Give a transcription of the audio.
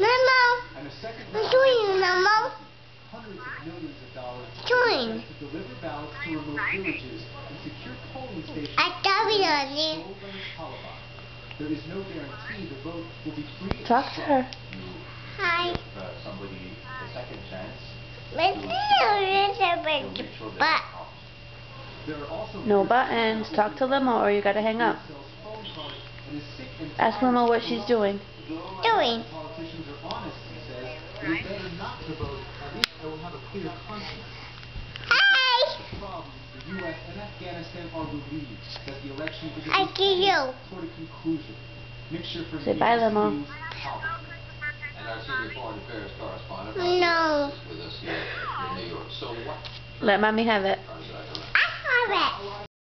Mama, And a second I'm round doing Mama. hundreds of millions of dollars Doing. to deliver ballots to remote villages and secure polling stations I thought we were in there. Goldland, Taliban. There is no guarantee the vote will be free. Talk to her. Hi. give uh, somebody a second chance, Let's do a little bit, make but it counts. There are also No buttons. Talk to Limo or you gotta hang up. sells phone cards and is sick and Ask tired Limo what she's doing. doing. Politicians are honest, he says. It is better not to vote. At least I will have a clear conscience. The problem, the U.S. and Afghanistan are relieved that the election is at I least see you. toward conclusion. Mixture for Say bye, Limo. And our senior foreign affairs correspondent, No. Is with us here in New York. So what Let mommy have it. are you, I don't know. I have it.